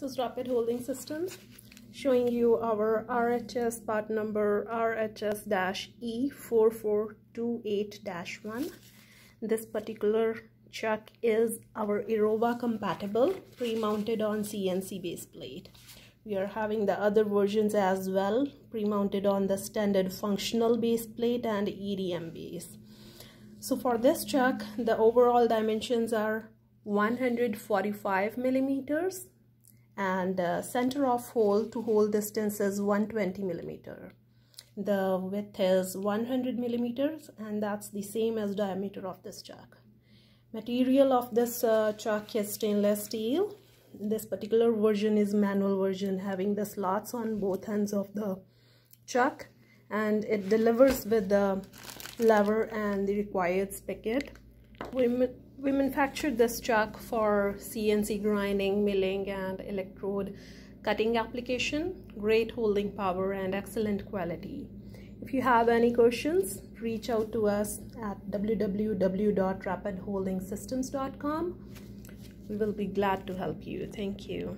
This is Rapid Holding Systems showing you our RHS part number RHS-E4428-1. This particular chuck is our Erowa compatible pre-mounted on CNC base plate. We are having the other versions as well pre-mounted on the standard functional base plate and EDM base. So for this chuck the overall dimensions are 145 millimeters and the center of hole to hole distance is 120 millimeter. The width is 100 millimeters and that's the same as diameter of this chuck material of this uh, chuck is stainless steel. This particular version is manual version having the slots on both ends of the chuck and it delivers with the lever and the required spigot we we manufactured this chuck for CNC grinding, milling and electrode cutting application. Great holding power and excellent quality. If you have any questions, reach out to us at www.rapidholdingsystems.com. We will be glad to help you. Thank you.